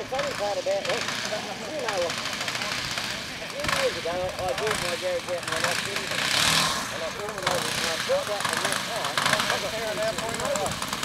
It's only quite about, you know, a few years ago I bought my garage out and I lost everything. And I bought it over and I bought that and that time. I got a pair of that for you.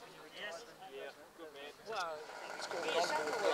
Yes. Yeah, good man. Well, it's called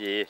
Yeah.